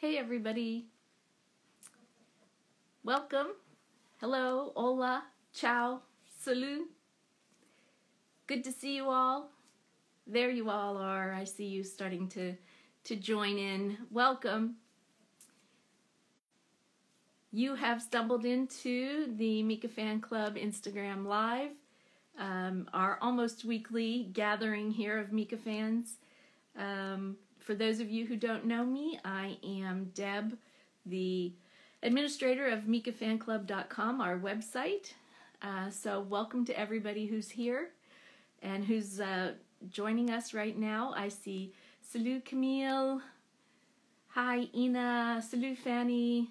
Hey, everybody. Welcome. Hello, hola, ciao, salut. Good to see you all. There you all are. I see you starting to, to join in. Welcome. You have stumbled into the Mika Fan Club Instagram Live, um, our almost weekly gathering here of Mika fans. Um, for those of you who don't know me, I am Deb, the administrator of MikaFanClub.com, our website. Uh, so, welcome to everybody who's here and who's uh, joining us right now. I see Salut Camille. Hi, Ina. Salut, Fanny.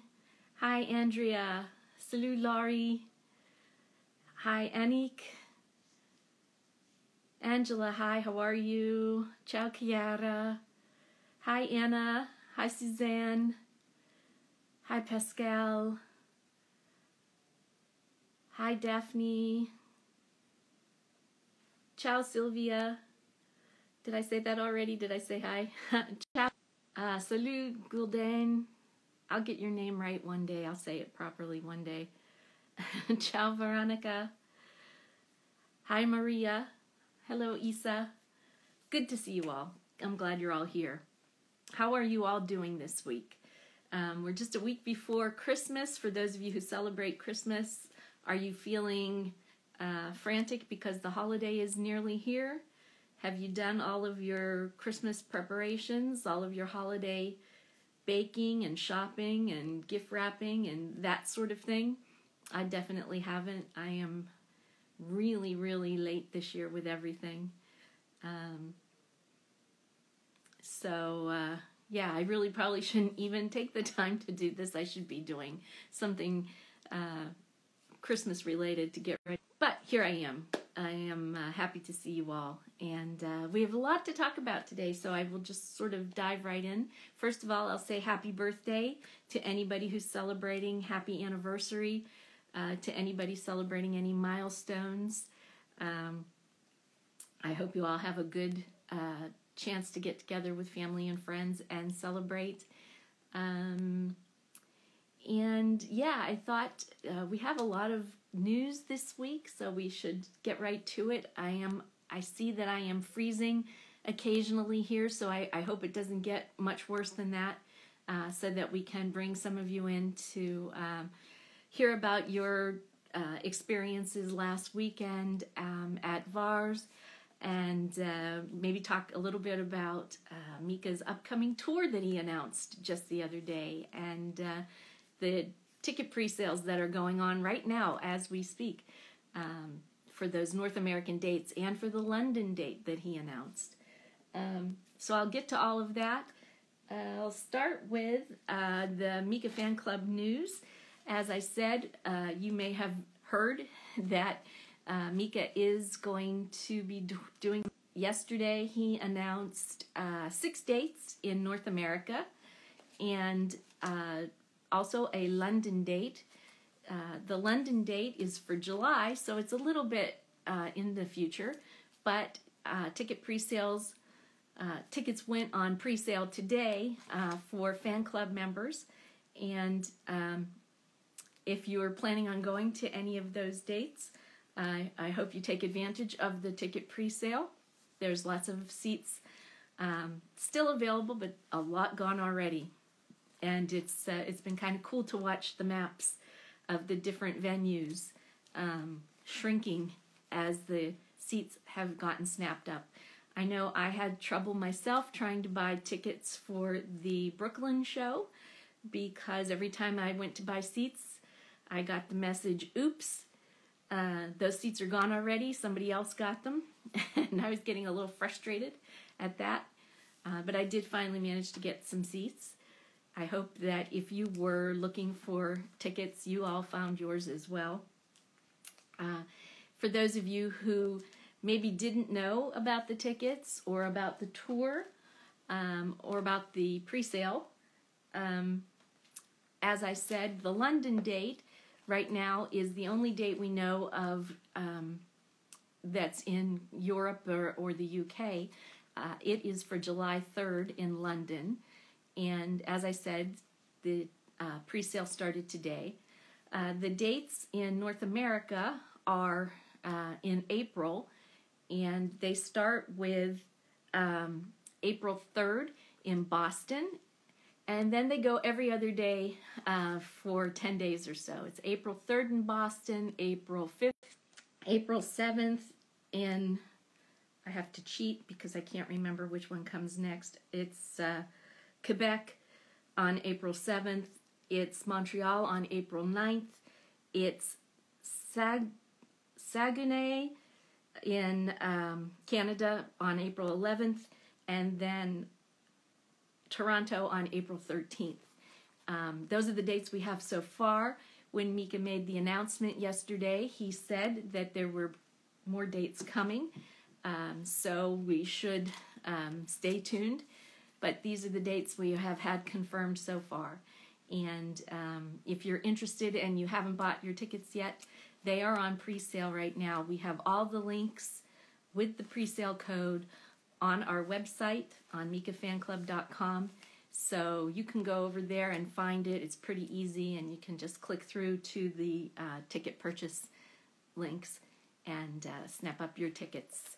Hi, Andrea. Salut, Laurie. Hi, Anik. Angela, hi, how are you? Ciao, Chiara. Hi, Anna. Hi, Suzanne. Hi, Pascal. Hi, Daphne. Ciao, Sylvia. Did I say that already? Did I say hi? Ciao. Uh, salut, Gulden. I'll get your name right one day. I'll say it properly one day. Ciao, Veronica. Hi, Maria. Hello, Isa. Good to see you all. I'm glad you're all here. How are you all doing this week? Um, we're just a week before Christmas. For those of you who celebrate Christmas, are you feeling uh, frantic because the holiday is nearly here? Have you done all of your Christmas preparations, all of your holiday baking and shopping and gift wrapping and that sort of thing? I definitely haven't. I am really, really late this year with everything. Um, so, uh, yeah, I really probably shouldn't even take the time to do this. I should be doing something uh, Christmas related to get ready. But here I am. I am uh, happy to see you all. And uh, we have a lot to talk about today, so I will just sort of dive right in. First of all, I'll say happy birthday to anybody who's celebrating, happy anniversary uh, to anybody celebrating any milestones. Um, I hope you all have a good uh, chance to get together with family and friends and celebrate. Um, and yeah, I thought uh, we have a lot of news this week, so we should get right to it. I am I see that I am freezing occasionally here, so I, I hope it doesn't get much worse than that, uh, so that we can bring some of you in to um, hear about your uh, experiences last weekend um, at VARS and uh, maybe talk a little bit about uh, Mika's upcoming tour that he announced just the other day and uh, the ticket pre sales that are going on right now as we speak um, for those North American dates and for the London date that he announced. Um, so I'll get to all of that. I'll start with uh, the Mika Fan Club news. As I said, uh, you may have heard that uh, Mika is going to be do- doing. Yesterday, he announced uh, six dates in North America and uh, also a London date. Uh, the London date is for July, so it's a little bit uh, in the future, but uh, ticket pre sales. tickets went on pre sale today for fan club members, and um, if you're planning on going to any of those dates, I, I hope you take advantage of the ticket pre-sale. There's lots of seats um, still available, but a lot gone already. And it's uh, it's been kind of cool to watch the maps of the different venues um, shrinking as the seats have gotten snapped up. I know I had trouble myself trying to buy tickets for the Brooklyn show because every time I went to buy seats, I got the message, oops, uh, those seats are gone already. Somebody else got them. and I was getting a little frustrated at that. Uh, but I did finally manage to get some seats. I hope that if you were looking for tickets, you all found yours as well. Uh, for those of you who maybe didn't know about the tickets or about the tour um, or about the pre sale, um, as I said, the London date right now is the only date we know of um, that's in Europe or, or the UK. Uh, it is for July 3rd in London. and as I said, the uh, pre sale started today. Uh, the dates in North America are uh, in April, and they start with um, April 3rd in Boston, and then they go every other day uh, for 10 days or so. It's April 3rd in Boston, April 5th, April 7th in, I have to cheat because I can't remember which one comes next. It's uh, Quebec on April 7th, it's Montreal on April 9th, it's Sag- Saguenay in um, Canada on April 11th, and then Toronto on April 13th. Um, those are the dates we have so far. When Mika made the announcement yesterday, he said that there were more dates coming, um, so we should um, stay tuned. But these are the dates we have had confirmed so far. And um, if you're interested and you haven't bought your tickets yet, they are on pre sale right now. We have all the links with the pre sale code on our website on mikafanclub.com. So you can go over there and find it. It's pretty easy, and you can just click through to the uh, ticket purchase links and uh, snap up your tickets.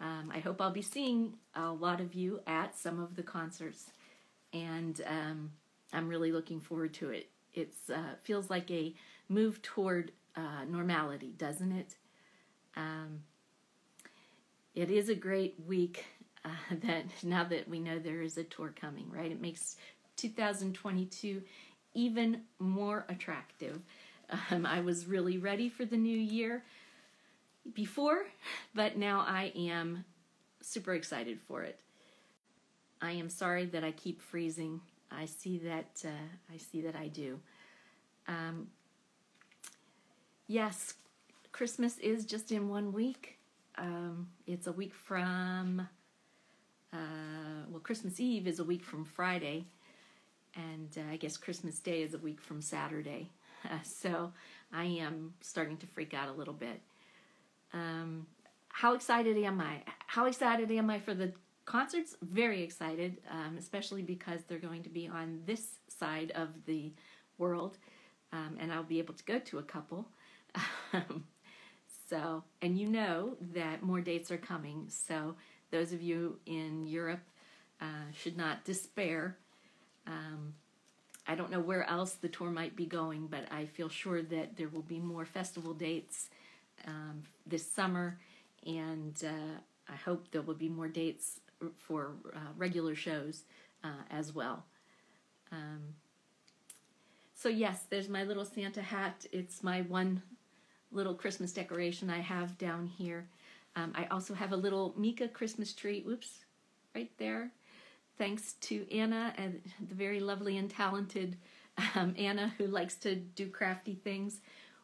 Um, I hope I'll be seeing a lot of you at some of the concerts, and um, I'm really looking forward to it. It uh, feels like a move toward uh, normality, doesn't it? Um, it is a great week uh, that now that we know there is a tour coming, right? It makes 2022 even more attractive. Um, I was really ready for the new year before, but now I am super excited for it. I am sorry that I keep freezing. I see that uh, I see that I do. Um, yes, Christmas is just in one week. Um, it's a week from uh, well, Christmas Eve is a week from Friday, and uh, I guess Christmas Day is a week from Saturday. So I am starting to freak out a little bit. Um, how excited am I? How excited am I for the concerts? Very excited, um, especially because they're going to be on this side of the world, um, and I'll be able to go to a couple. so, and you know that more dates are coming. So, those of you in Europe uh, should not despair. Um, I don't know where else the tour might be going, but I feel sure that there will be more festival dates um, this summer, and uh, I hope there will be more dates for uh, regular shows uh, as well. Um, so, yes, there's my little Santa hat. It's my one little Christmas decoration I have down here. Um, I also have a little Mika Christmas tree, whoops, right there. Thanks to Anna and the very lovely and talented um, Anna who likes to do crafty things,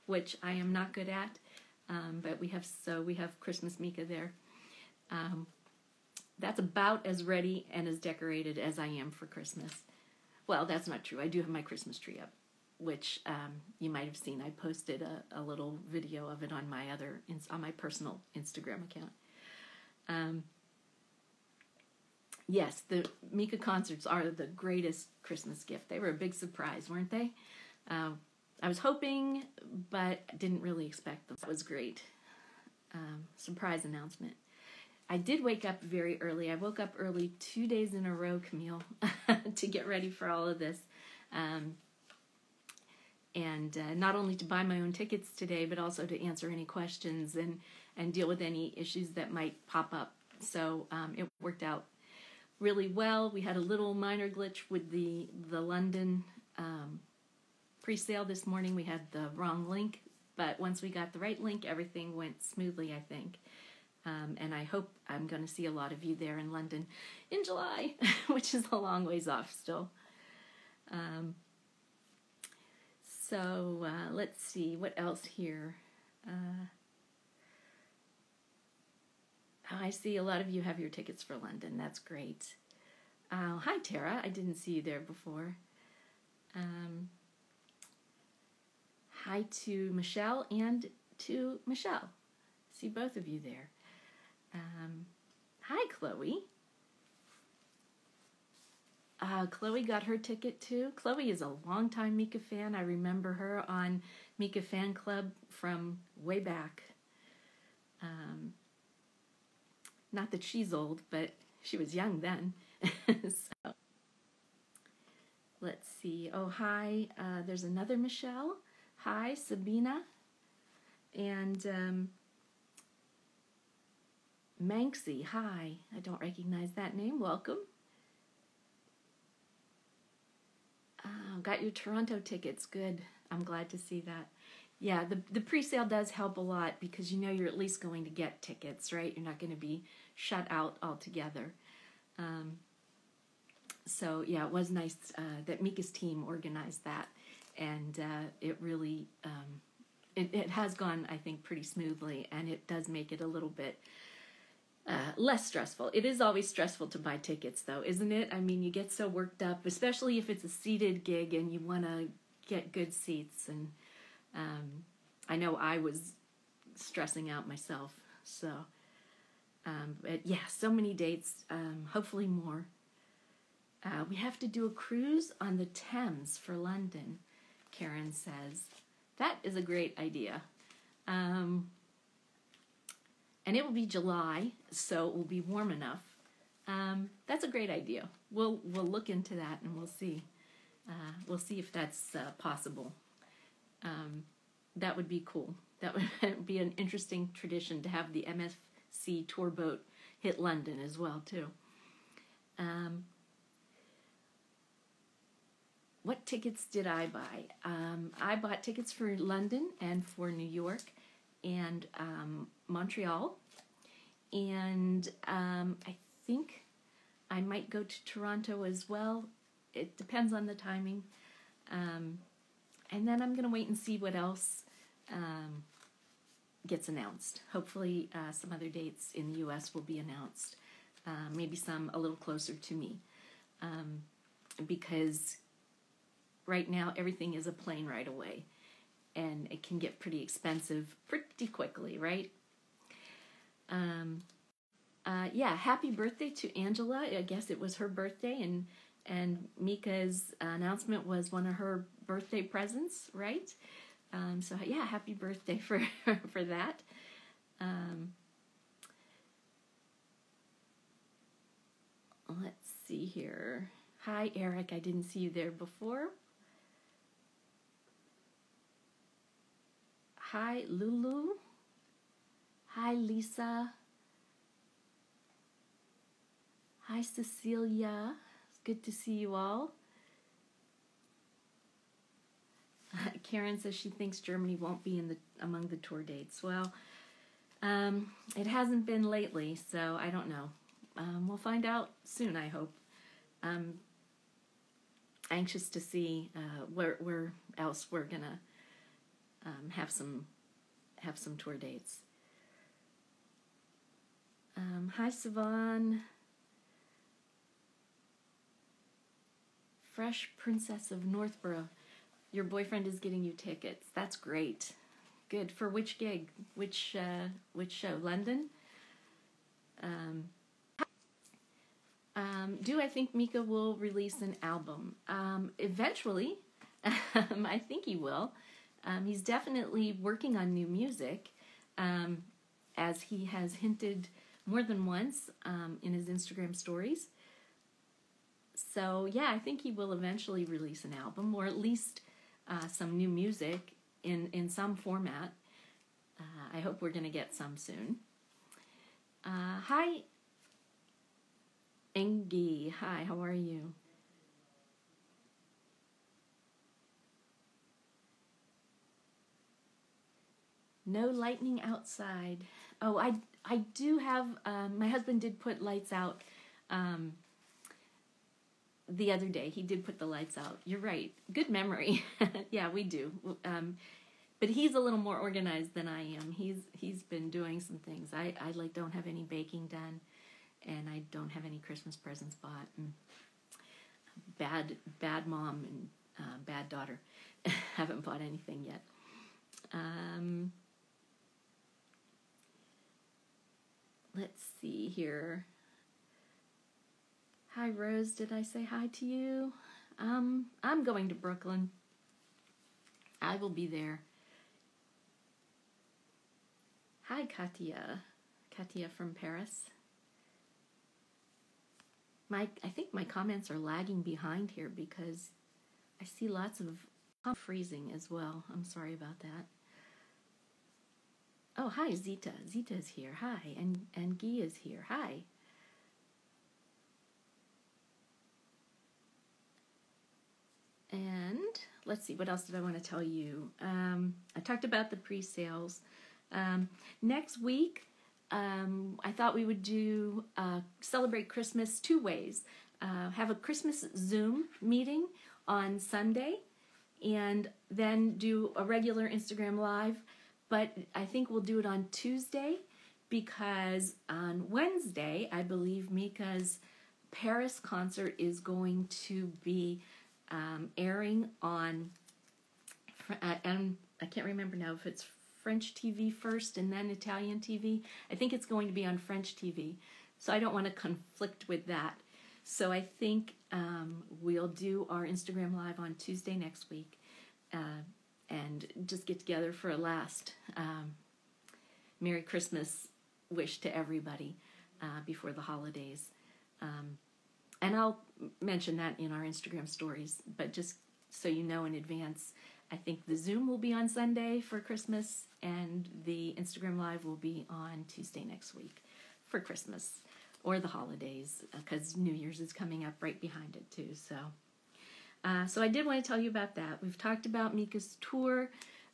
which I am not good at. Um, but we have so we have Christmas Mika there. Um, that's about as ready and as decorated as I am for Christmas. Well, that's not true. I do have my Christmas tree up which um, you might have seen. I posted a, a, little video of it on my other on my personal Instagram account. Um, yes, the Mika concerts are the greatest Christmas gift. They were a big surprise, weren't they? Um, I was hoping, but didn't really expect them. That was great. Um, surprise announcement. I did wake up very early. I woke up early two days in a row, Camille, to get ready for all of this. Um, and uh, not only to buy my own tickets today, but also to answer any questions and, and deal with any issues that might pop up. So um, it worked out really well. We had a little minor glitch with the the London um, pre-sale this morning. We had the wrong link, but once we got the right link, everything went smoothly. I think. Um, and I hope I'm going to see a lot of you there in London in July, which is a long ways off still. Um, so uh, let's see what else here. Uh, oh, I see a lot of you have your tickets for London. That's great. Uh, hi, Tara. I didn't see you there before. Um, hi to Michelle and to Michelle. See both of you there. Um, hi, Chloe. Uh, Chloe got her ticket too. Chloe is a longtime Mika fan. I remember her on Mika Fan Club from way back. Um, not that she's old, but she was young then. so, let's see. Oh, hi. Uh, there's another Michelle. Hi, Sabina. And um, Manxie. Hi. I don't recognize that name. Welcome. Uh, got your Toronto tickets. Good. I'm glad to see that. Yeah, the the pre-sale does help a lot because you know you're at least going to get tickets, right? You're not going to be shut out altogether. Um, so yeah, it was nice uh, that Mika's team organized that, and uh, it really um, it, it has gone, I think, pretty smoothly, and it does make it a little bit uh, less stressful. It is always stressful to buy tickets, though, isn't it? I mean, you get so worked up, especially if it's a seated gig and you want to get good seats and um, I know I was stressing out myself. So, um, but yeah, so many dates. Um, hopefully more. Uh, we have to do a cruise on the Thames for London. Karen says that is a great idea. Um, and it will be July, so it will be warm enough. Um, that's a great idea. We'll we'll look into that and we'll see. Uh, we'll see if that's uh, possible um, that would be cool. That would be an interesting tradition to have the MSC tour boat hit London as well too. Um, what tickets did I buy? Um, I bought tickets for London and for New York and um, Montreal, and um, I think I might go to Toronto as well. It depends on the timing. Um, and then I'm going to wait and see what else um, gets announced. Hopefully, uh, some other dates in the U.S. will be announced. Uh, maybe some a little closer to me, um, because right now everything is a plane right away, and it can get pretty expensive pretty quickly, right? Um, uh, yeah, happy birthday to Angela. I guess it was her birthday, and and Mika's announcement was one of her birthday presents, right? Um, so yeah, happy birthday for for that. Um, let's see here. Hi, Eric. I didn't see you there before. Hi, Lulu. Hi, Lisa. Hi, Cecilia. It's good to see you all. Karen says she thinks Germany won't be in the among the tour dates. Well, um, it hasn't been lately, so I don't know. Um, we'll find out soon. I hope. I'm anxious to see uh, where where else we're gonna um, have some have some tour dates. Um, hi, Savan. Fresh Princess of Northborough your boyfriend is getting you tickets. That's great. Good for which gig? Which uh, which show? London. Um, um, do I think Mika will release an album? Um, eventually, um, I think he will. Um, he's definitely working on new music, um, as he has hinted more than once um, in his Instagram stories. So, yeah, I think he will eventually release an album, or at least uh, some new music in, in some format. Uh, I hope we're going to get some soon. Uh, hi, Engi. Hi, how are you? No lightning outside. Oh, I I do have. Um, my husband did put lights out um, the other day he did put the lights out. You're right. Good memory. yeah, we do. Um, but he's a little more organized than I am. He's he's been doing some things. I I like don't have any baking done, and I don't have any Christmas presents bought. And bad bad mom and uh, bad daughter. haven't bought anything yet. Um, let's see here. Hi, Rose. Did I say hi to you? Um, I'm going to Brooklyn. I will be there. Hi, Katia. Katia from Paris. My, I think my comments are lagging behind here because I see lots of freezing as well. I'm sorry about that. Oh, hi, Zita. Zita's here. Hi. And, and is here. Hi. And let's see, what else did I want to tell you? Um, I talked about the pre sales. Um, next week, um, I thought we would do uh, celebrate Christmas two ways. Uh, have a Christmas Zoom meeting on Sunday, and then do a regular Instagram Live. But I think we'll do it on Tuesday because on Wednesday, I believe Mika's Paris concert is going to be um, airing on, uh, and I can't remember now if it's French TV first and then Italian TV. I think it's going to be on French TV, so I don't want to conflict with that. So I think um, we'll do our Instagram Live on Tuesday next week uh, and just get together for a last um, Merry Christmas wish to everybody uh, before the holidays. Um, and I'll mention that in our Instagram stories, but just so you know in advance, I think the Zoom will be on Sunday for Christmas and the Instagram Live will be on Tuesday next week for Christmas or the holidays because New Year's is coming up right behind it too. So, uh, so I did want to tell you about that. We've talked about Mika's tour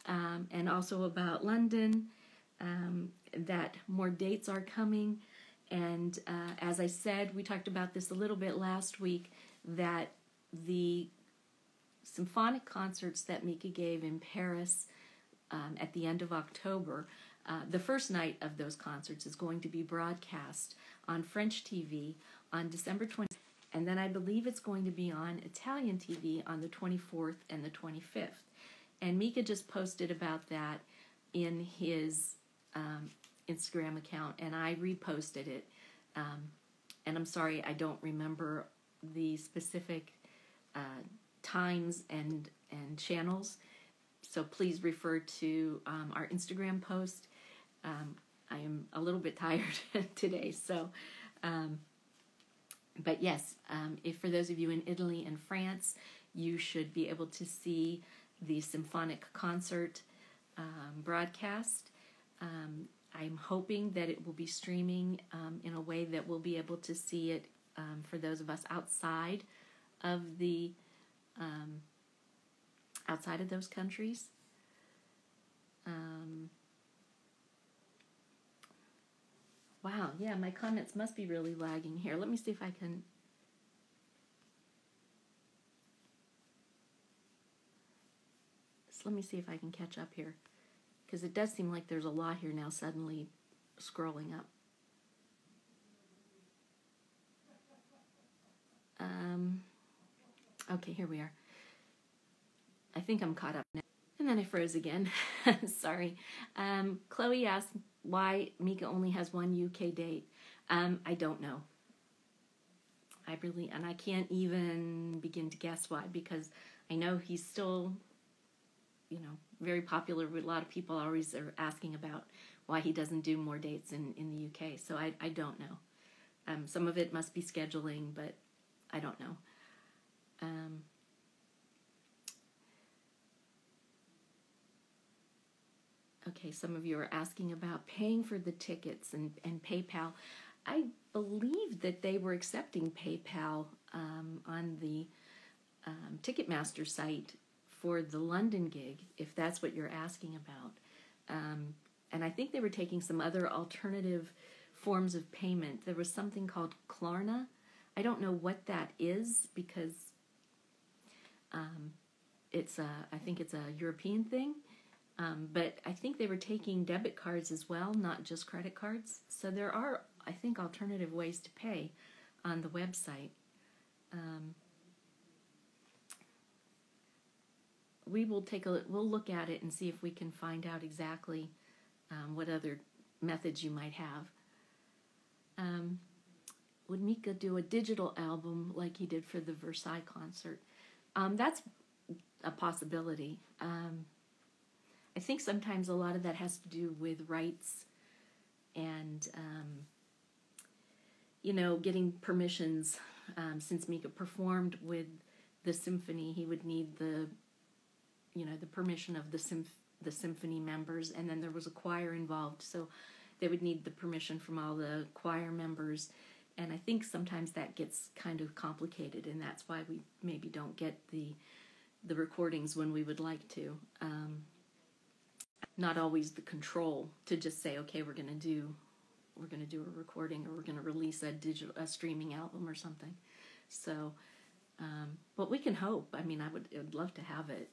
um, and also about London. Um, that more dates are coming. And uh, as I said, we talked about this a little bit last week that the symphonic concerts that Mika gave in Paris um, at the end of October, uh, the first night of those concerts is going to be broadcast on French TV on December 20th. And then I believe it's going to be on Italian TV on the 24th and the 25th. And Mika just posted about that in his um, Instagram account, and I reposted it. Um, and I'm sorry, I don't remember the specific uh, times and and channels. So please refer to um, our Instagram post. Um, I am a little bit tired today, so. But yes, um, if for those of you in Italy and France, you should be able to see the symphonic concert um, broadcast. Um, I'm hoping that it will be streaming um, in a way that we'll be able to see it um, for those of us outside of the um, outside of those countries. Um, wow, yeah, my comments must be really lagging here. Let me see if I can. let me see if I can catch up here because it does seem like there's a lot here now suddenly scrolling up. Um, okay, here we are. I think I'm caught up now. And then I froze again. Sorry. Um, Chloe asked why Mika only has one UK date. Um, I don't know. I really, and I can't even begin to guess why because I know he's still you know very popular. A lot of people always are asking about why he doesn't do more dates in in the UK. So I I don't know. Um, some of it must be scheduling, but I don't know. Um, okay, some of you are asking about paying for the tickets and, and PayPal. I believe that they were accepting PayPal um, on the um, Ticketmaster site for the London gig, if that's what you're asking about. Um, and I think they were taking some other alternative forms of payment. There was something called Klarna. I don't know what that is because um, it's a, I think it's a European thing. Um, but I think they were taking debit cards as well, not just credit cards. So there are, I think, alternative ways to pay on the website. Um, we will take a we'll look at it and see if we can find out exactly um, what other methods you might have. Um, would Mika do a digital album like he did for the Versailles concert? Um, that's a possibility. Um, I think sometimes a lot of that has to do with rights and, um, you know, getting permissions. Um, since Mika performed with the symphony, he would need the, you know, the permission of the symph- the symphony members, and then there was a choir involved, so they would need the permission from all the choir members. And I think sometimes that gets kind of complicated, and that's why we maybe don't get the the recordings when we would like to. Um, not always the control to just say, okay, we're going to do we're going to do a recording or we're going to release a digital a streaming album or something. So, um, but we can hope. I mean, I would, would love to have it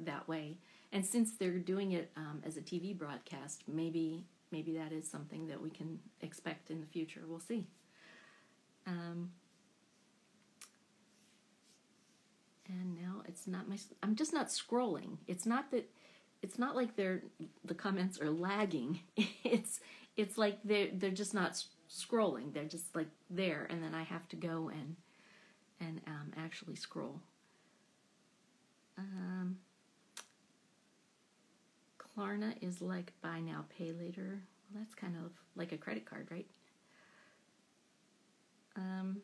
that way. And since they're doing it um, as a TV broadcast, maybe maybe that is something that we can expect in the future. We'll see. Um, and now it's not my. I'm just not scrolling. It's not that. It's not like they're the comments are lagging. It's it's like they're they're just not scrolling. They're just like there, and then I have to go and and um, actually scroll. Um, Klarna is like buy now, pay later. Well, that's kind of like a credit card, right? Um,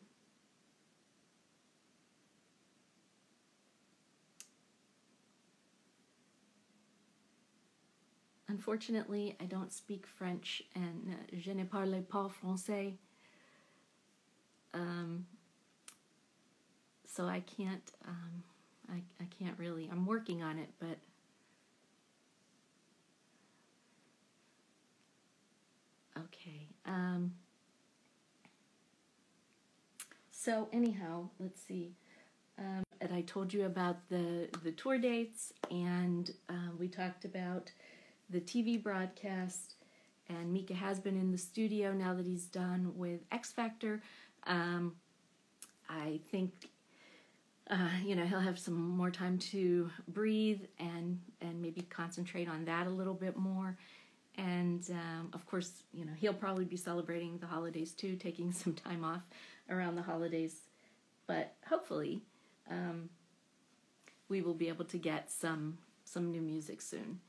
unfortunately, I don't speak French and uh, je ne parle pas français. Um, so I can't, um, I, I can't really, I'm working on it, but Okay. Um, so anyhow, let's see. Um, and I told you about the the tour dates, and uh, we talked about the TV broadcast. And Mika has been in the studio now that he's done with X Factor. Um, I think uh, you know he'll have some more time to breathe and and maybe concentrate on that a little bit more and um, of course, you know, he'll probably be celebrating the holidays too, taking some time off around the holidays. But hopefully, um, we will be able to get some some new music soon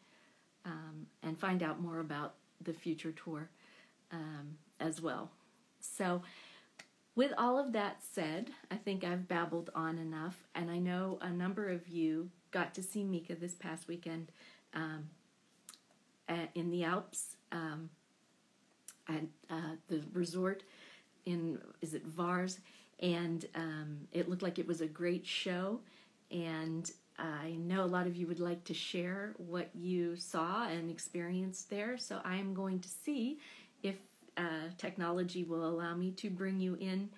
um, and find out more about the future tour um, as well. So, with all of that said, I think I've babbled on enough, and I know a number of you got to see Mika this past weekend. Um, in the Alps um, at uh, the resort in is it Vars, and um, it looked like it was a great show. And I know a lot of you would like to share what you saw and experienced there. So I am going to see if uh, technology will allow me to bring you in.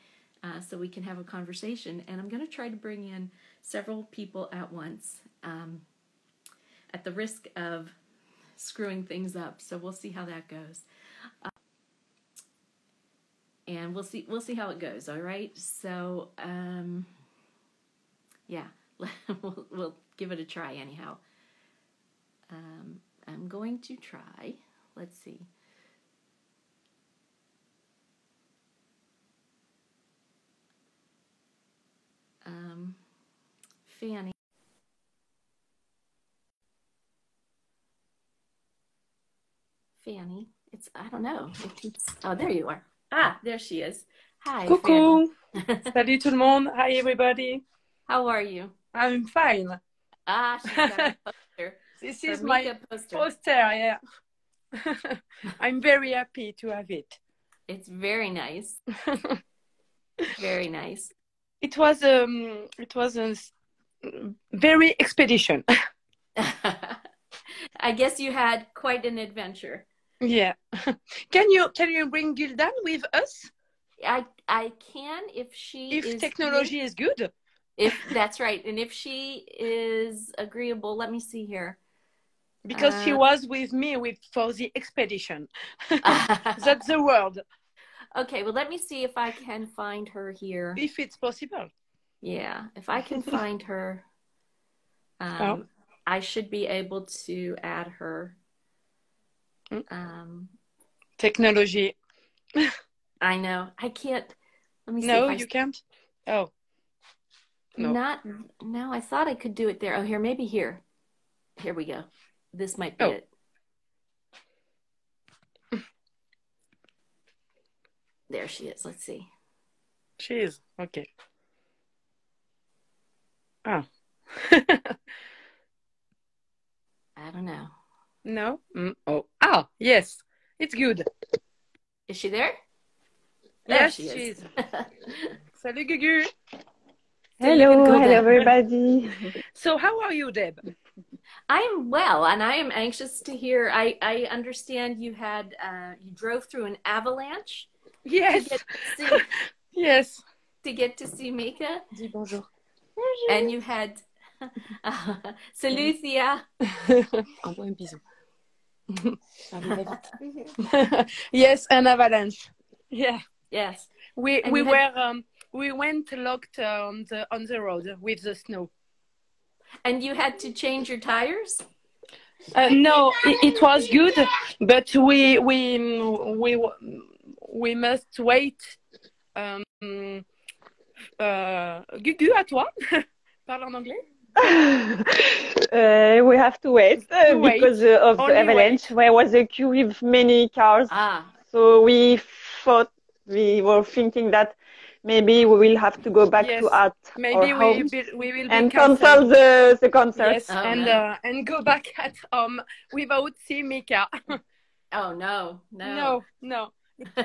Uh, so we can have a conversation. And I'm going to try to bring in several people at once um, at the risk of screwing things up. So we'll see how that goes. Uh, and we'll see we'll see how it goes. All right. So um, yeah, we'll we'll give it a try anyhow. Um, I'm going to try. Let's see. Um, Fanny. Fanny. It's I don't know. Keeps. Oh, there you are. Ah, there she is. Hi. Coucou. Salut tout le monde. Hi everybody. How are you? I'm fine. Ah, she's got a poster. this is my poster. poster yeah. I'm very happy to have it. It's very nice. very nice. It was um it was a very expedition. I guess you had quite an adventure. Yeah. can you can you bring Gulden with us? I I can if she if technology is good. If that's right, and if she is agreeable, let me see here. Because uh, she was with me with for the expedition. that's the word. Okay, well let me see if I can find her here. If it's possible. Yeah, if I can find her. Um, oh. I should be able to add her um, Technology. I know. I can't. Let me see. No, I you can't. Oh, no. Not no. I thought I could do it there. Oh, here, maybe here. Here we go. This might be Oh. it. There she is. Let's see. she is okay. Oh. I don't know. no. Mm, oh. Ah. Yes. It's good. Is she there? There Yes, she is. she is. Salut, Gugu. Hello, hello everybody. So, how are you, Deb? I am well, and I am anxious to hear. I I understand you had uh, you drove through an avalanche to Yes. get to see, Yes. to get to see Mika, Dis bonjour. and you had. Salut Thea. Envoie un bisou. yes, an avalanche. Yeah. Yes. We And we you were had- um we went locked on the on the road with the snow. And you had to change your tires? Uh, no, it, it was good, but we we we we must wait. Um, uh, Gugu, à toi. Parle en anglais. Uh, we have to wait uh, To wait. because uh, of Only the avalanche. There was a queue with many cars, Ah, so we thought we were thinking that maybe we will have to go back Yes. to art Maybe our we homes will, we will be and cancel the the concert. Yes, Oh, and no. uh, and go back at home without seeing Mika. oh no, no. no, no.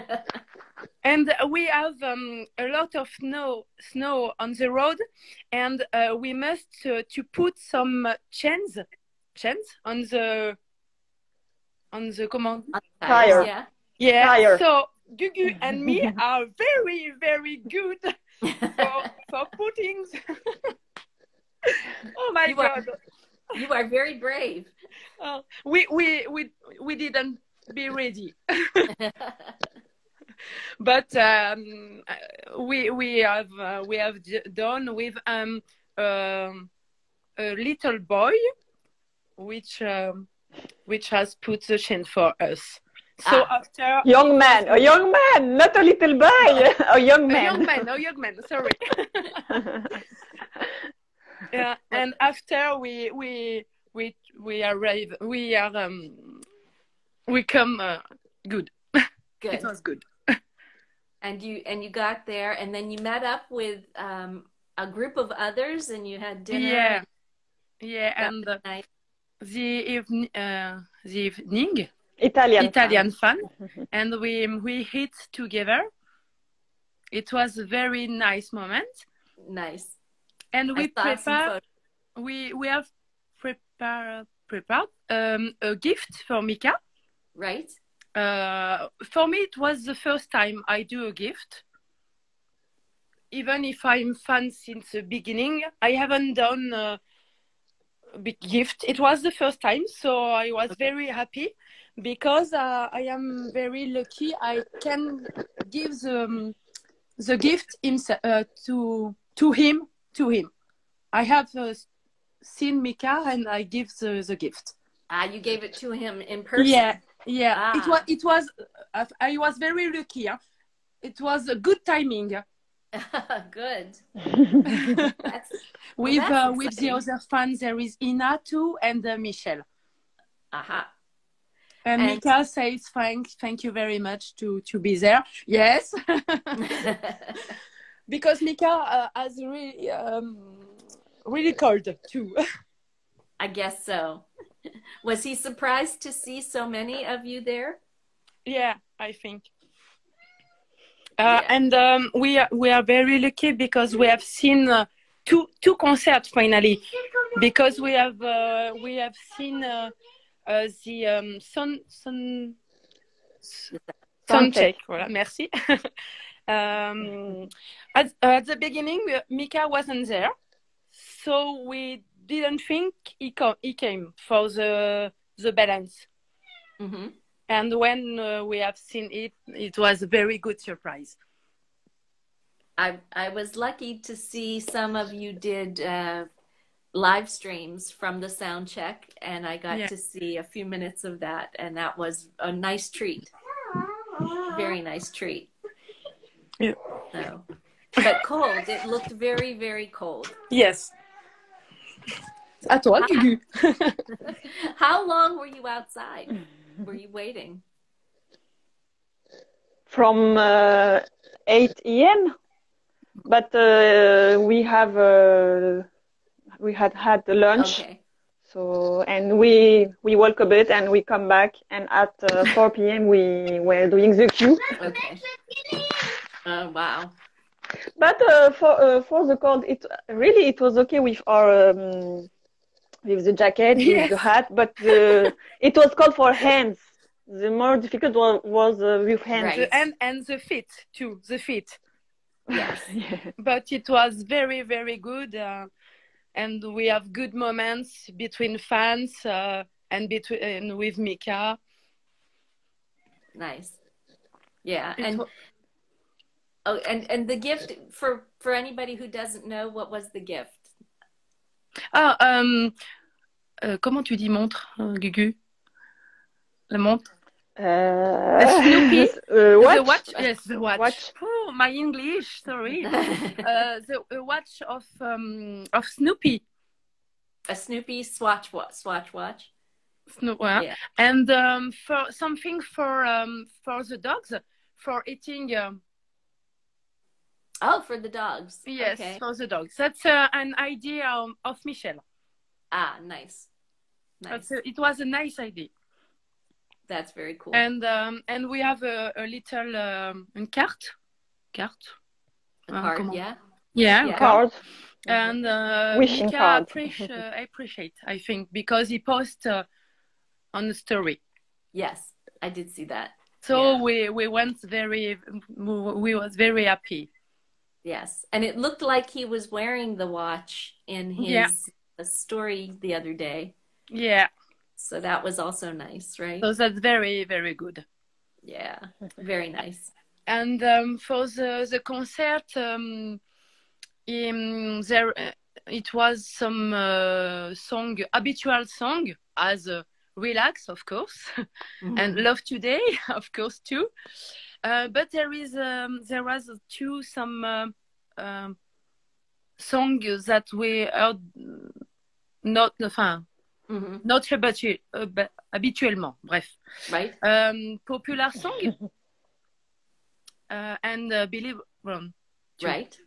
And we have um, a lot of snow snow on the road, and uh, we must uh, to put some uh, chains chains on the on the comment. Tire. Yeah. Yeah. Tire. So Gugu and me are very very good for for putting. oh my You are- god. you are very brave. Oh, we we we we didn't be ready, but um, uh, we we have uh, we have d- done with um, um a little boy, which um, which has put the chain for us. So Ah. after Young man, a young man, not a little boy, a young man. a man. young man, a young man. Sorry. yeah, and after we we we we arrive, we are um, we come uh, good. Good. It was good. And you and you got there, and then you met up with um, a group of others, and you had dinner. Yeah, yeah, and uh, night. the evening, uh, the evening, Italian. Italian fun, and we we eat together. It was a very nice moment, Nice. and we I saw some prepare. We we have prepare prepared um, a gift for Mika. Right. Uh, for me, it was the first time I do a gift. Even if I'm fan since the beginning, I haven't done a big gift. It was the first time, so I was very happy because uh, I am very lucky. I can give the, um, the gift himself, uh, to to him to him. I have uh, seen Mika and I give the, the gift. Ah, you gave it to him in person. Yeah, yeah. Ah. It was. It was. Uh, I was very lucky. Huh? It was a good timing Good. with That's uh, with the other fans. There is Ina too and uh, Michelle. aha. And, And- Mika says thank thank you very much to to be there. Yes, because Mika uh, has really um, really cold too. I guess so. Was he surprised to see so many of you there? Yeah, I think. Uh, Yeah. And um, we are, we are very lucky because we have seen uh, two two concerts finally. Because we have uh, we have seen uh, uh, the um, sun sun check. Voilà, merci. um, at, at the beginning, uh, Mika wasn't there, so we didn't think he, he came for the the balance. hmm And when uh, we have seen it, it was a very good surprise. I I was lucky to see some of you did uh, live streams from the sound check, and I got Yeah. to see a few minutes of that, and that was a nice treat. Very nice treat. Yeah. So, but cold. It looked very, very cold. Yes. À toi, Gugu. How long were you outside? Were you waiting? From uh, 8 a.m. But uh, we have uh, we had had the lunch. Okay. So and we we walk a bit and we come back and at uh, 4 p.m. we were doing the queue. Okay. Oh wow. But uh, for uh, for the cold, it really it was okay with our um, with the jacket, with the hat, but the, it was cold for hands. The more difficult was, was uh, with hands. Right. And and the feet too, the feet. Yes. But it was very very good, uh, and we have good moments between fans uh, and between and with Mika. Nice. Yeah. And oh, and and the gift for for anybody who doesn't know, what was the gift? Ah, euh, euh, comment tu dis montre, euh, Gugu La montre Uh, Snoopy? uh, watch? The watch? Yes, the watch. Watch. Oh, my English, sorry. uh, the a watch of um, of Snoopy. A Snoopy swatch watch. Swatch watch. Sno- yeah. Yeah. And um, for something for um, for the dogs for eating. Um, Oh, for the dogs. yes, Okay. for the dogs. That's uh, an idea um, of Michelle. Ah, nice. Nice. That's a, it was a nice idea. That's very cool. And um, and we have a, a little um, une carte, carte. A uh, card, comment- yeah. Yeah, Yeah. Card. and uh, Wishing Mika card. appreciate, uh, appreciate, I think, because he post uh, on the story. Yes, I did see that. So Yeah. we we went very, we was very happy. Yes, and it looked like he was wearing the watch in his Yeah. uh, story the other day. Yeah, So that was also nice, right? so that's very very good. Yeah, very nice. And um, for the the concert, um, um, there uh, it was some uh, song, habitual song, as uh, relax, of course, and love today, of course too. Uh, but there is um, there was too some uh, um, song that we heard not enfin, hmm not habitu- uh, habituellement. Bref, Right? um, popular song. Uh, and uh, Billy Brown. too. Right.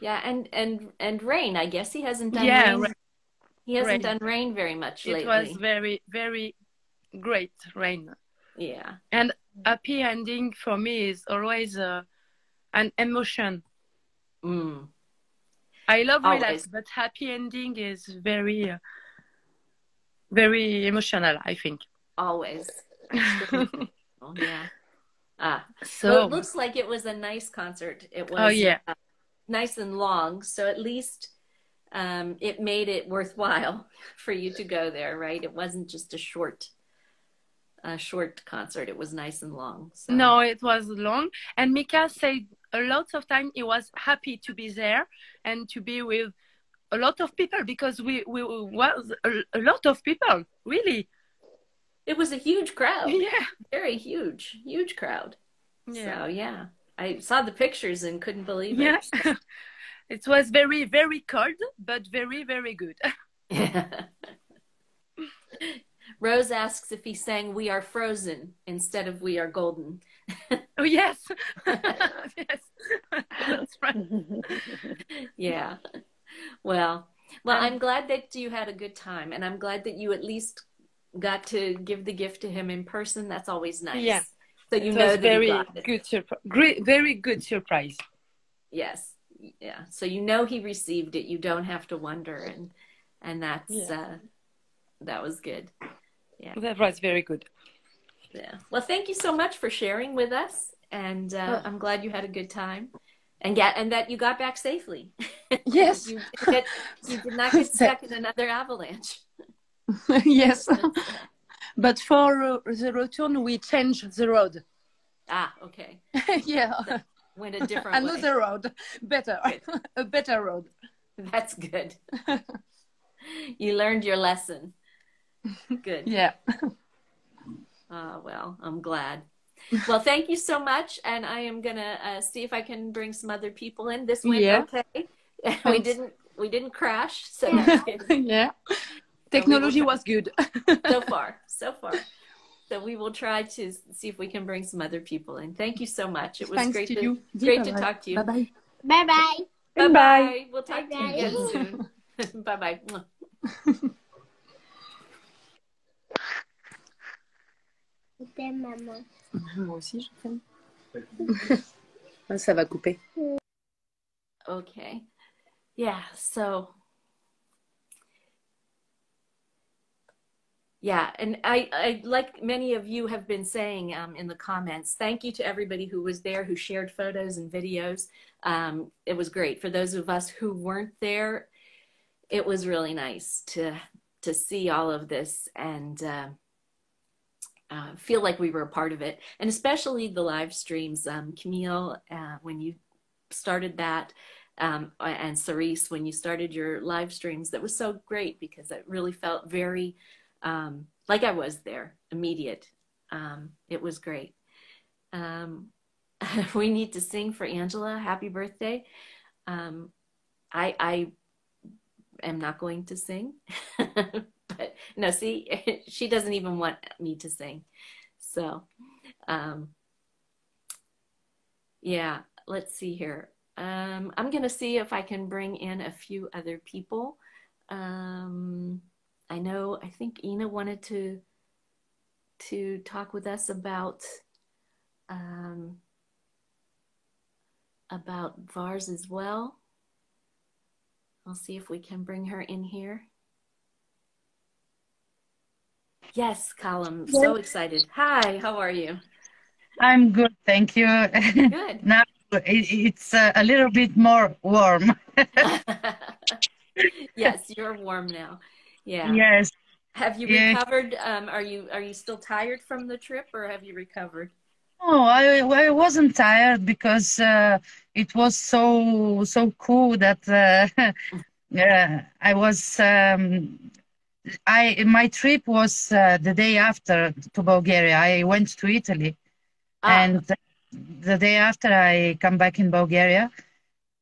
Yeah, and and and Rain. I guess he hasn't done Yeah, Rain. Rain. He hasn't Rain. done Rain very much lately. It was very, very great rain. Yeah. And happy ending for me is always uh, an emotion. Mm. I love Always. relax, but happy ending is very, uh, very emotional. I think. Always. Oh, yeah. Ah. So it looks like it was a nice concert. It was Oh, yeah. uh, nice and long, so at least um, it made it worthwhile for you to go there, right? It wasn't just a short, a short concert. It was nice and long. So. no, it was long, and Mika said a lot of time he was happy to be there and to be with a lot of people because we we was a, a lot of people really. it was a huge crowd. Yeah. Very huge, huge crowd. Yeah. So yeah, I saw the pictures and couldn't believe it. Yes. it was very, very cold, but very, very good. Rose asks if he sang "We Are Frozen" instead of "We Are Golden." oh, yes. yes. That's right. yeah. Well, well, I'm glad that you had a good time, and I'm glad that you at least got to give the gift to him in person. That's always nice. Yeah. So you It know that very he got it. good surprise. Great, very good surprise. Yes. Yeah. So you know he received it. You don't have to wonder, and and that's Yeah. uh, that was good. Yeah. That was very good. Yeah. Well, thank you so much for sharing with us, and uh, Oh. I'm glad you had a good time, and get and that you got back safely. Yes. you, did get, you did not get stuck in another avalanche. yes. but for uh, the return, we changed the road. Ah, okay. yeah. Went a different way. Another road. Better. a better road. That's good. you learned your lesson. Good. Yeah. Ah, well, I'm glad. Well, thank you so much, and I am gonna uh, see if I can bring some other people in. This went Yeah. okay. we didn't we didn't crash, so yeah. Technology was good. so far, so far. So we will try to see if we can bring some other people in. Thank you so much. It was Thanks great to to, you. great to talk to you. Bye bye. Bye bye. Bye Bye. bye. We'll talk to you Bye-bye. again soon. bye bye. Je t'aime, maman. Moi aussi, je t'aime. Ah, Ça va couper. Okay. Yeah, so yeah, and I, I like many of you have been saying um, in the comments, thank you to everybody who was there, who shared photos and videos. Um, it was great. For those of us who weren't there, it was really nice to to see all of this and uh, uh, feel like we were a part of it, and especially the live streams. Um, Camille, uh, when you started that, um, and Cerise, when you started your live streams, that was so great because it really felt very um, like I was there, immediate. Um, it was great. Um, we need to sing for Angela. Happy birthday. Um, I, I am not going to sing, but no, see, she doesn't even want me to sing. So, um, yeah, let's see here. Um, I'm going to see if I can bring in a few other people. Um, I know, I think Ina wanted to to talk with us about um, about VARS as well. I'll see if we can bring her in here. Yes, Colum, so excited. Hi, how are you? I'm good, thank you. Good. now it, it's uh, a little bit more warm. yes, you're warm now. Yeah. Yes, Have you Yeah. recovered? Um, are you are you still tired from the trip, or have you recovered? Oh, I I wasn't tired because uh, it was so so cool that uh, yeah, I was um, I my trip was uh, the day after to Bulgaria. I went to Italy, Ah, and the day after I come back in Bulgaria.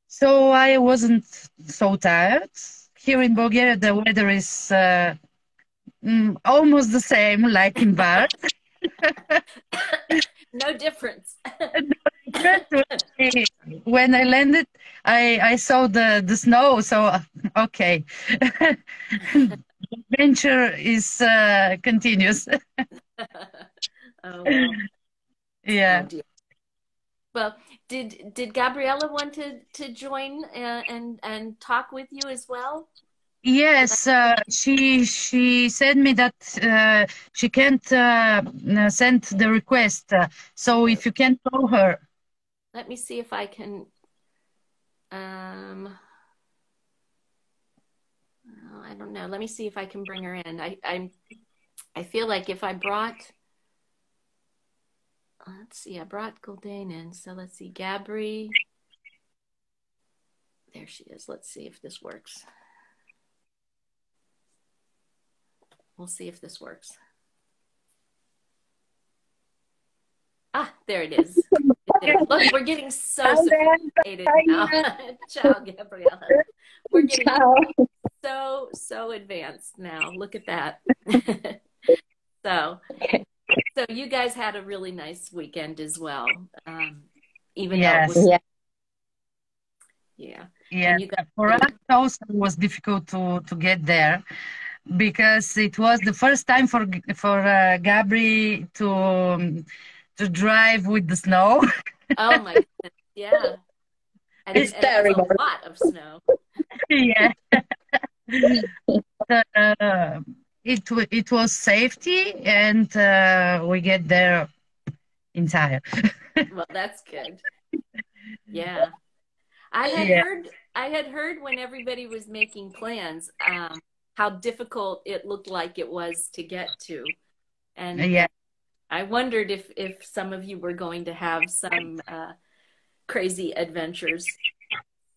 So I wasn't so tired. Here in Bulgaria, the weather is uh, mm, almost the same like in Vars. no difference. when I landed, I, I saw the, the snow. So, uh, okay. Adventure is uh, continuous. oh, well. Yeah. Oh. Well, did did Gabriella want to to join uh, and and talk with you as well? Yes, uh, she she said me that uh, she can't uh, send the request. Uh, so if you can call her, Let me see if I can. Um, I don't know. Let me see if I can bring her in. I I'm I feel like if I brought. Let's see. I brought Gulden in. So let's see. Gabri. There she is. Let's see if this works. We'll see if this works. Ah, there it is. Look, we're getting so sophisticated now. Ciao, Gabriella. We're getting so so advanced now. Look at that. so, so you guys had a really nice weekend as well. Um, even Yes. though it was, Yeah. yeah, yeah, you got for us also it was difficult to to get there because it was the first time for for uh, Gabri to um, to drive with the snow. oh my goodness, yeah. And, It's and it was terrible. a lot of snow. yeah. uh, it it was safety, and uh, we get there in time. Well, that's good. Yeah. I had Yeah. heard I had heard when everybody was making plans um, how difficult it looked like it was to get to. And yeah, I wondered if if some of you were going to have some uh, crazy adventures.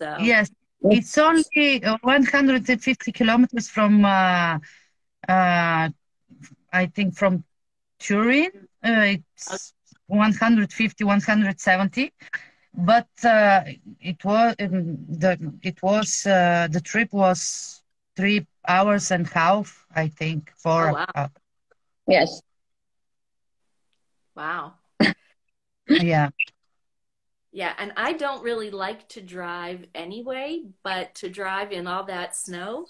So yes, it's only uh, 150 kilometers from, uh, uh, I think, from Turin. Uh, it's 150, 170. But uh, it was um, the it was uh, the trip was three hours and a half, I think. For Oh, wow. Yes. Wow. yeah, Yeah, and I don't really like to drive anyway, but to drive in all that snow,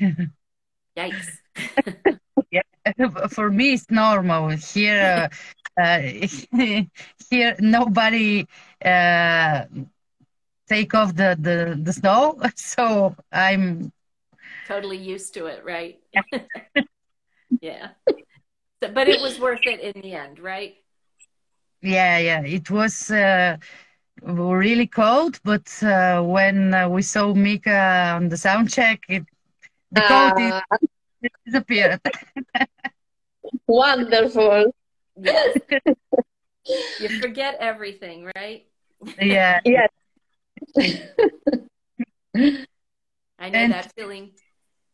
yikes. for me it's normal here. Uh, uh, here nobody uh, take off the, the the snow, so I'm Totally used to it, right? yeah. So, but it was worth it in the end, right? Yeah, yeah. It was uh, really cold, but uh, when uh, we saw Mika on the sound check, it, the cold Ah, is, disappeared. wonderful. Yes. you forget everything, right? yeah, Yes. I know And- that feeling.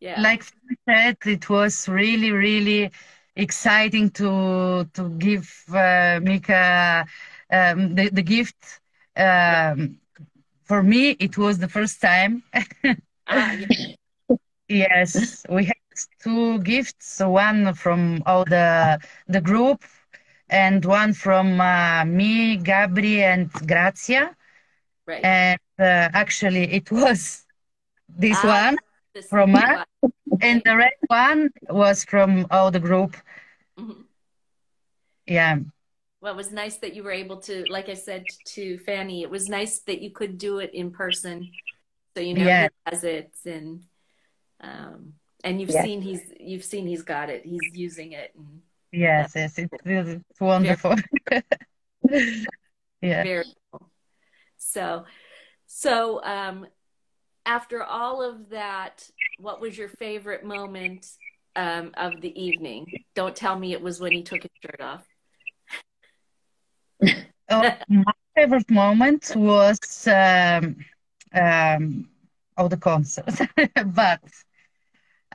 Yeah. like I said, it was really, really exciting to to give uh, Mika um, the the gift. Um, for me, it was the first time. Ah. Yes, we had two gifts, one from all the the group and one from uh, me, Gabri, and Grazia. right. And uh, actually, it was this Ah, one, This- from us? And the red one was from all the group. Mhm. Yeah, Well, it was nice that you were able to, like I said to Fanny, it was nice that you could do it in person, so you know Yeah. who has it, and um, and you've Yeah. seen he's you've seen he's got it, he's using it, and yes, yes, it, it's wonderful. yeah. very cool. So, so um, after all of that, what was your favorite moment um, of the evening? Don't tell me it was when he took his shirt off. Oh, my favorite moment was um, um, of the concert, but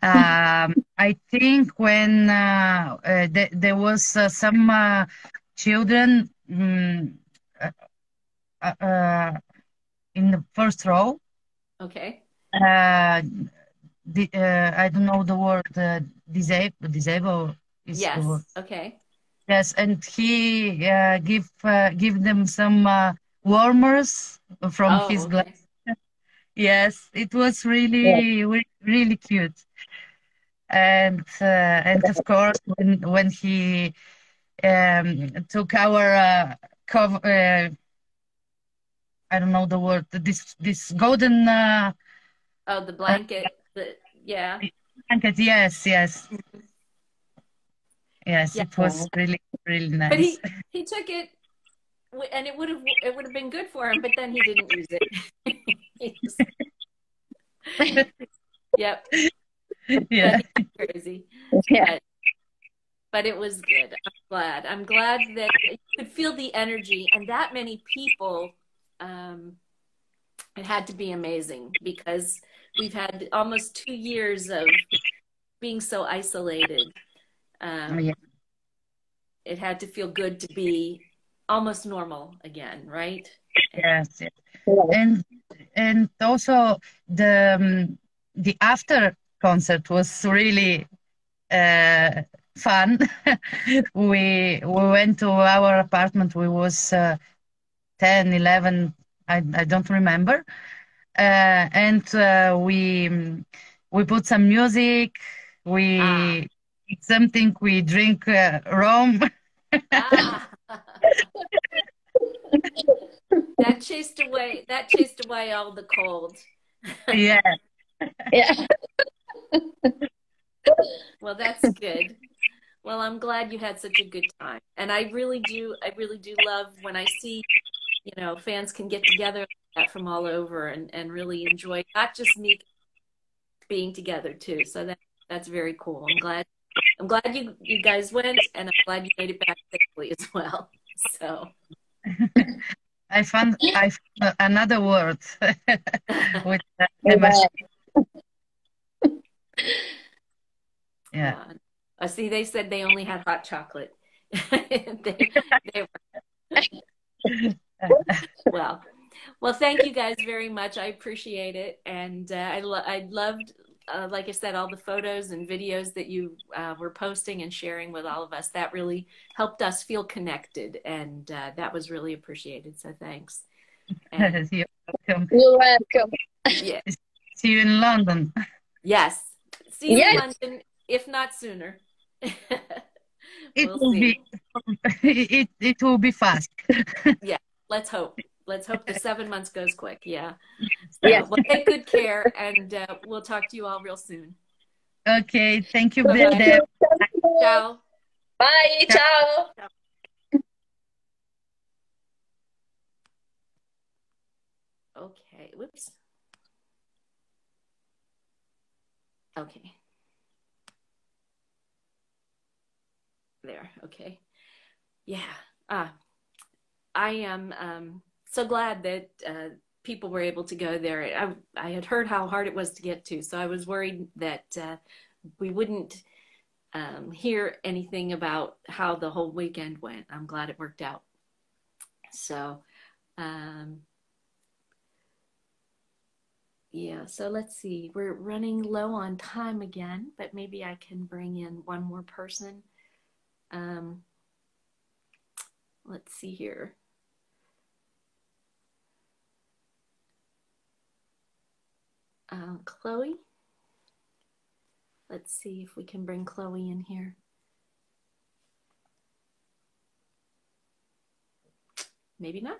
um, I think when uh, uh, th- there was uh, some uh, children mm, uh, uh, uh, in the first row. Okay. The, uh, I don't know the word uh, disabled. Disabled is the word. Yes. Okay. Yes, and he uh, give uh, give them some uh, warmers from Oh, his okay. glass. Yes, it was really re- really cute. And uh, and of course when when he um, took our uh, cover, uh, I don't know the word. This this golden uh, Oh, the blanket. Yeah. Yes, yes, yes. Yeah. It was really really nice. But he he took it, and it would have it would have been good for him, but then he didn't use it. Just- yep, yeah. crazy. Yeah. But, but it was good. I'm glad. I'm glad that you could feel the energy, and that many people. Um, it had to be amazing because we've had almost two years of being so isolated. Um, Yeah. it had to feel good to be almost normal again, right? Yes, yes. And and also the um, the after concert was really uh, fun. we we went to our apartment. We was uh, 10, 11, I I don't remember, uh, and uh, we we put some music. We Ah. eat something. We drink uh, rum. Ah. that chased away that chased away all the cold. yeah, Yeah. Well, that's good. Well, I'm glad you had such a good time. And I really do I really do love when I see, you know, fans can get together like that from all over and, and really enjoy not just me being together too. So that that's very cool. I'm glad I'm glad you you guys went and I'm glad you made it back safely as well. So I found I found another word with the Yeah. machine. Yeah. Uh, I see they said they only had hot chocolate. they, they were. well, well, thank you guys very much. I appreciate it, and uh, I lo- I loved, uh, like I said, all the photos and videos that you uh, were posting and sharing with all of us. That really helped us feel connected, and uh, that was really appreciated. So thanks. And, You're welcome. You're welcome. yeah. See you in London. Yes. See you in London, if not sooner. It We'll will see. be it it will be fast. Yeah. Let's hope. Let's hope the seven months goes quick. Yeah. So, Yes. Well, take good care, and uh, we'll talk to you all real soon. Okay, thank you, Bye-bye. Ciao. Bye. Ciao. Okay. Whoops. Okay. There. Okay. Yeah. Ah, I am um, so glad that uh, people were able to go there. I, I had heard how hard it was to get to, so I was worried that uh, we wouldn't um, hear anything about how the whole weekend went. I'm glad it worked out. So, um, yeah, so let's see. We're running low on time again, but maybe I can bring in one more person. Um, let's see here. Uh, Chloe. Let's see if we can bring Chloe in here. Maybe not.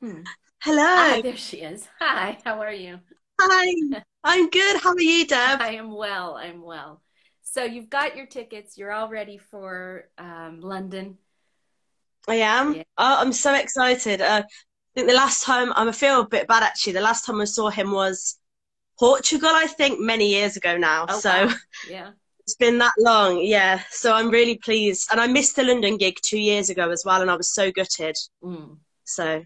Hmm. Hello. Ah, there she is. Hi, how are you? Hi. I'm good. How are you, Deb? I am well. I'm well. So you've got your tickets. You're all ready for um, London. I am. Yeah. Oh, I'm so excited. Uh, think the last time I feel a bit bad actually. The last time I saw him was Portugal, I think, many years ago now. Oh, so wow. Yeah. it's been that long. Yeah. So I'm really pleased. And I missed the London gig two years ago as well, and I was so gutted. Mm. So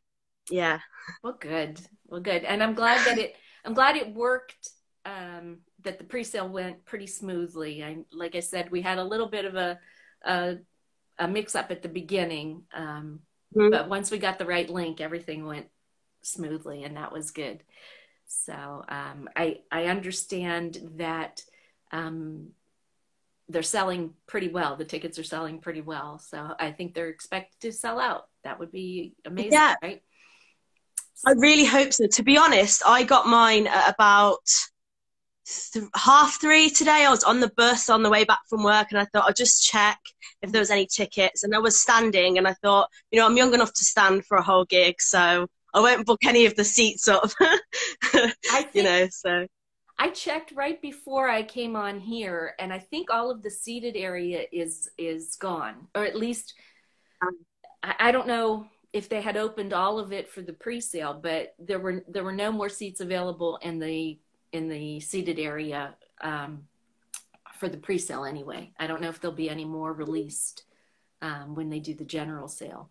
yeah. Well, good. Well, good. And I'm glad that it. I'm glad it worked. Um, that the pre-sale went pretty smoothly. I, like I said, we had a little bit of a a, a mix-up at the beginning, um, Mhm. but once we got the right link, everything went smoothly, and that was good. So um, I I understand that um, they're selling pretty well. The tickets are selling pretty well, so I think they're expected to sell out. That would be amazing, Yeah. right? I really hope so. To be honest, I got mine at about th- half three today. I was on the bus on the way back from work, and I thought I'll just check if there was any tickets. And I was standing, and I thought, you know, I'm young enough to stand for a whole gig, so I won't book any of the seats up. I think you know, so I checked right before I came on here, and I think all of the seated area is is gone, or at least Um. I, I don't know if they had opened all of it for the pre-sale, but there were there were no more seats available and the in the seated area um, for the pre-sale anyway. I don't know if there'll be any more released um, when they do the general sale,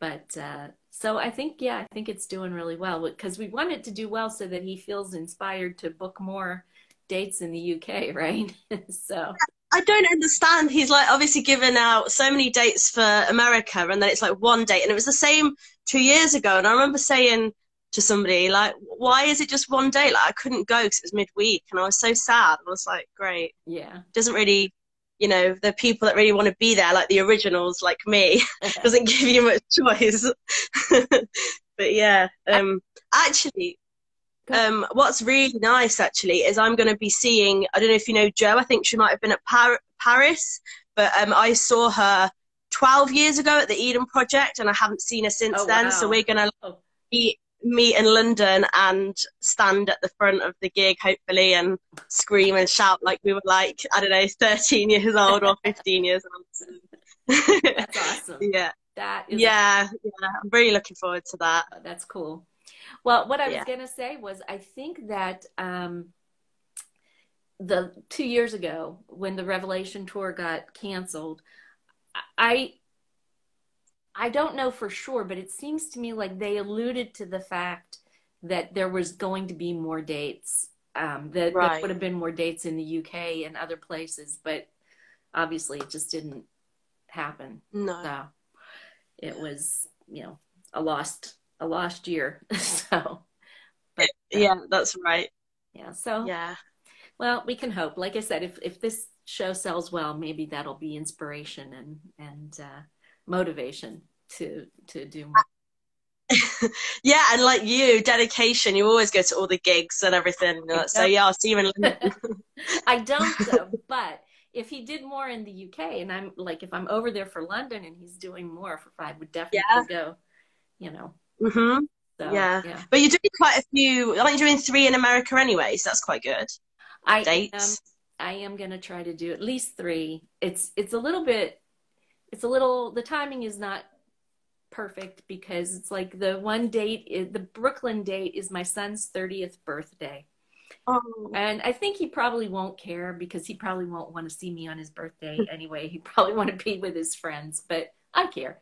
but uh, so I think yeah, I think it's doing really well because we want it to do well so that he feels inspired to book more dates in the UK, right? so I don't understand. He's like obviously given out so many dates for America, and then it's like one date, and it was the same two years ago. And I remember saying to somebody like, "Why is it just one day? Like I couldn't go because it was midweek, and I was so sad." I was like, "Great." yeah, Doesn't really, you know, the people that really want to be there, like the originals, like me, doesn't give you much choice. but yeah, um, actually. Um, what's really nice actually is I'm going to be seeing. I don't know if you know Joe. I think she might have been at Par- Paris, but um, I saw her 12 years ago at the Eden Project, and I haven't seen her since Oh, then. wow. So we're going to Oh. meet meet in London and stand at the front of the gig, hopefully, and scream and shout like we were like I don't know, 13 years old or 15 years old. that's awesome. yeah, That is yeah, yeah. I'm really looking forward to that. Oh, That's cool. Well, what I was going to say was I think that um, the two years ago when the Revelation tour got canceled, I I don't know for sure, but it seems to me like they alluded to the fact that there was going to be more dates Um, that, Right. that would have been more dates in the UK and other places, but obviously it just didn't happen. No. So it was, you know, a lost a lost year. so, but uh, Yeah, that's right. yeah. So Yeah. well, we can hope. Like I said, if if this show sells well, maybe that'll be inspiration and and uh, motivation to to do more. Yeah, and like you, dedication. You always go to all the gigs and everything. So yeah, I'll see you in London. I don't though, but if he did more in the UK, and I'm like, if I'm over there for London and he's doing more, for I would definitely Yeah. go. You know, hmm so Yeah. yeah. But you're doing quite a few. Aren't you doing three in America anyway? So that's quite good. I am, I am gonna try to do at least three. It's it's a little bit, it's a little. The timing is not perfect because it's like the one date, is, the Brooklyn date is my son's thirtieth birthday. Oh. And I think he probably won't care because he probably won't want to see me on his birthday anyway. He probably want to be with his friends, but I care.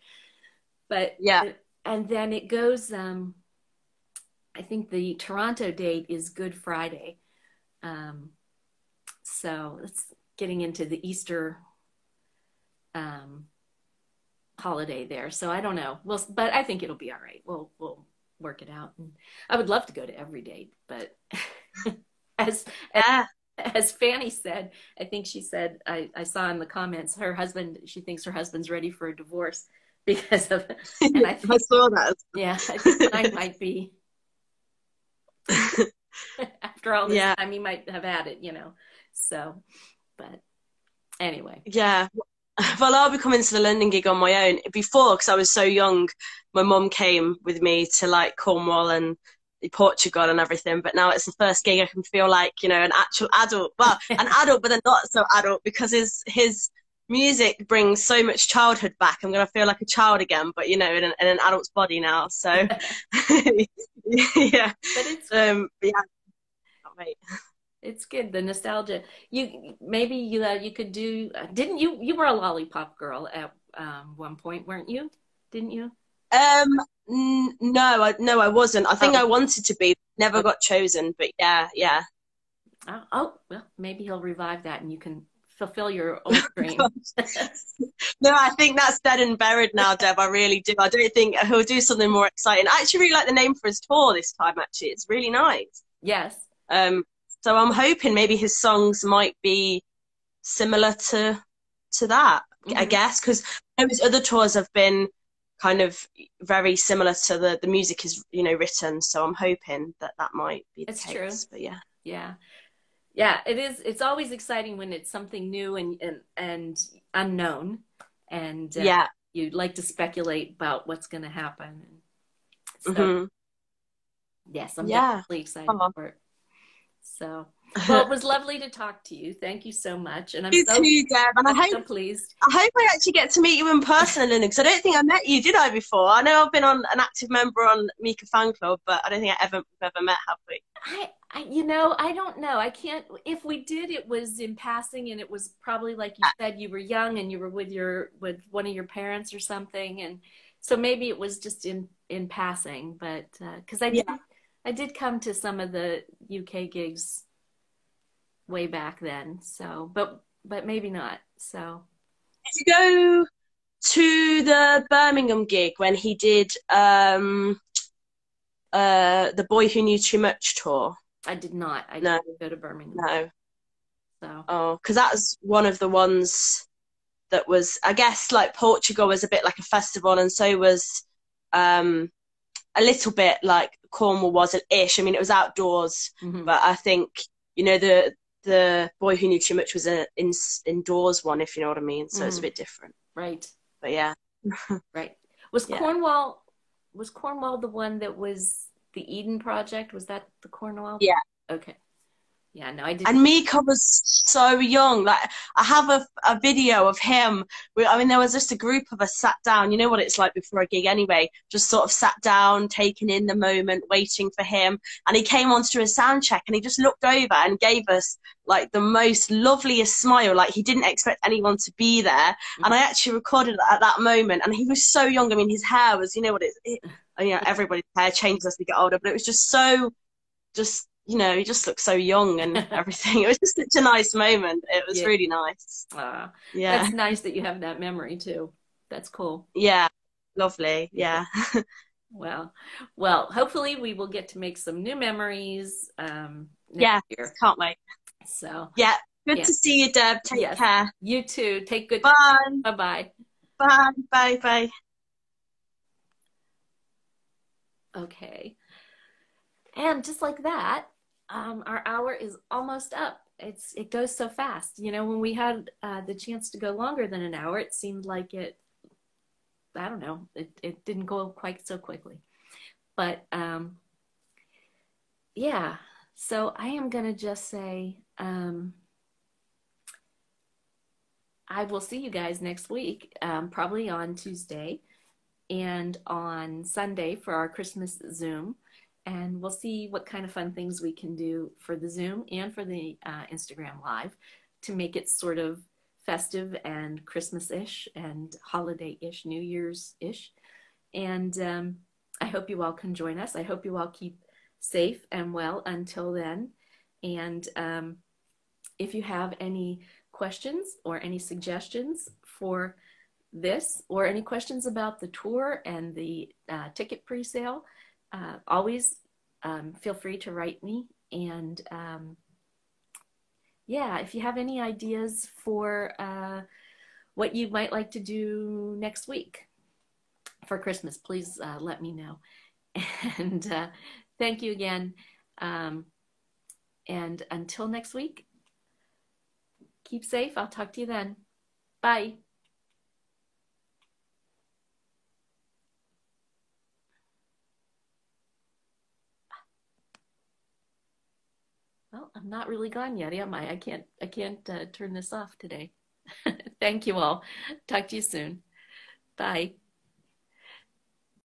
But Yeah. and then it goes. Um, I think the Toronto date is Good Friday, um, so it's getting into the Easter um, holiday there. So I don't know. Well, but I think it'll be all right. We'll we'll work it out. And I would love to go to every date, but as Yeah. as Fanny said, I think she said I, I saw in the comments her husband she thinks her husband's ready for a divorce because of and I I saw that. yeah, I think mine might be after all this Yeah. time he might have had it, you know. So but anyway. Yeah. Well, I'll be coming to the London gig on my own. Before, because I was so young, my mum came with me to like Cornwall and Portugal and everything. But now it's the first gig I can feel like, you know, an actual adult. Well, an adult, but then not so adult because his his music brings so much childhood back. I'm gonna feel like a child again, but you know, in an, in an adult's body now. So, yeah. But it's Um, yeah. It's good, the nostalgia. You maybe you uh, you could do. Uh, didn't you? You were a lollipop girl at um, one point, weren't you? Didn't you? Um, n- no, I, no, I wasn't. I think Oh. I wanted to be, never got chosen. But yeah, yeah. Oh, oh, well, maybe he'll revive that, and you can fulfill your old dream. No, I think that's dead and buried now, Deb. I really do. I don't think he'll do something more exciting. I actually really like the name for his tour this time. Actually, it's really nice. yes. Um, so I'm hoping maybe his songs might be similar to to that. I Mhm. guess because his other tours have been kind of very similar to the the music is you know written. So I'm hoping that that might be the It's true. But yeah. Yeah. Yeah, it is. It's always exciting when it's something new and and, and unknown, and uh, yeah. you'd like to speculate about what's going to happen. So hmm yes, I'm Yeah. definitely excited Aw. for it. So well, it was lovely to talk to you. Thank you so much, and I'm You so, too, Deb. And I hope so pleased. I hope I actually get to meet you in person, Lynn, because I don't think I met you, did I, before? I know I've been on an active member on Mika Fan Club, but I don't think I ever ever met, have we? I, I, you know, I don't know. I can't. If we did, it was in passing, and it was probably like you uh. said, you were young and you were with your with one of your parents or something, and so maybe it was just in in passing. But uh, because I did, I did come to some of the UK gigs way back then. So, but but maybe not. So Did you go to the Birmingham gig when he did um, uh, the Boy Who Knew Too Much tour? I did not. I No. didn't go to Birmingham. No. So Oh, because that was one of the ones that was, I guess, like Portugal was a bit like a festival, and so was um, a little bit like Cornwall was an ish. I mean, it was outdoors, mhm. but I think you know the the boy who knew too much was an in, indoors one, if you know what I mean. So it's a Mhm. bit different. right, But yeah, right. Was Yeah. Cornwall was Cornwall the one that was the Eden Project? Was that the Cornwall? Yeah. Okay. Yeah. No, I didn't. and Mika was so young. Like I have a, a video of him. We, I mean, there was just a group of us sat down. You know what it's like before a gig, anyway. Just sort of sat down, taking in the moment, waiting for him. And he came on to do a sound check, and he just looked over and gave us like the most loveliest smile. Like he didn't expect anyone to be there. Mm. And I actually recorded at that moment. And he was so young. I mean, his hair was, you know what it. it you know, everybody's hair changes as we get older, but it was just so, just you know, he just look so young and everything. It was just such a nice moment. It was Yeah. really nice. Ah, Yeah. That's nice that you have that memory too. That's cool. Yeah. Lovely. Yeah. Well, well, hopefully we will get to make some new memories um, next Yeah. year. Can't wait. So Yeah. Good Yeah. to see you, Deb. Take Yes. care. you too. Take good. Bye. Bye bye. Bye. Bye. Bye. Okay. And just like that, um, our hour is almost up. It's it goes so fast. You know, when we had uh, the chance to go longer than an hour, it seemed like it. I don't know. It it didn't go quite so quickly, but um, yeah. So I am gonna just say um, I will see you guys next week, um, probably on Tuesday and on Sunday for our Christmas Zoom. And we'll see what kind of fun things we can do for the Zoom and for the uh, Instagram Live to make it sort of festive and Christmas ish and holiday ish, New Year's ish. And um, I hope you all can join us. I hope you all keep safe and well until then. And um, if you have any questions or any suggestions for this or any questions about the tour and the uh, ticket pre-sale, uh, always um, feel free to write me. And um, yeah, if you have any ideas for uh, what you might like to do next week for Christmas, please uh, let me know. And uh, thank you again. Um, and until next week, keep safe. I'll talk to you then. Bye. Well, I'm not really gone yet, am I? I can't I can't uh, turn this off today. Thank you all. Talk to you soon. Bye.